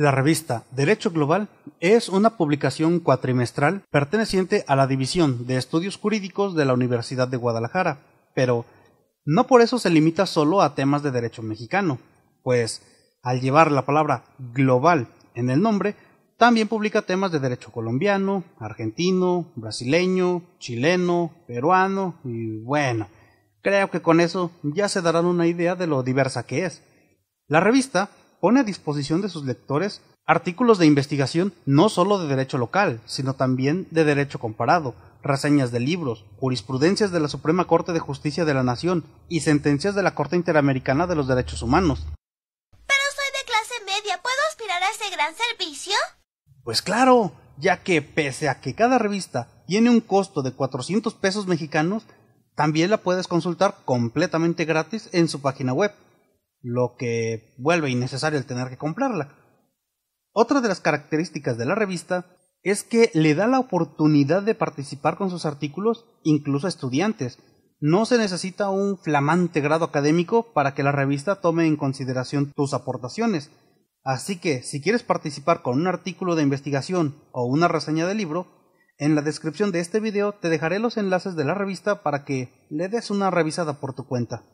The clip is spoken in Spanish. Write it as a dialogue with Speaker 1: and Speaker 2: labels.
Speaker 1: La revista Derecho Global es una publicación cuatrimestral perteneciente a la División de Estudios Jurídicos de la Universidad de Guadalajara, pero no por eso se limita solo a temas de derecho mexicano, pues al llevar la palabra global en el nombre, también publica temas de derecho colombiano, argentino, brasileño, chileno, peruano y bueno, creo que con eso ya se darán una idea de lo diversa que es. La revista pone a disposición de sus lectores artículos de investigación no solo de derecho local, sino también de derecho comparado, reseñas de libros, jurisprudencias de la Suprema Corte de Justicia de la Nación y sentencias de la Corte Interamericana de los Derechos Humanos.
Speaker 2: Pero soy de clase media, ¿puedo aspirar a ese gran servicio?
Speaker 1: Pues claro, ya que pese a que cada revista tiene un costo de 400 pesos mexicanos, también la puedes consultar completamente gratis en su página web, lo que vuelve innecesario el tener que comprarla. Otra de las características de la revista es que le da la oportunidad de participar con sus artículos incluso a estudiantes. No se necesita un flamante grado académico para que la revista tome en consideración tus aportaciones. Así que, si quieres participar con un artículo de investigación o una reseña de libro, en la descripción de este video te dejaré los enlaces de la revista para que le des una revisada por tu cuenta.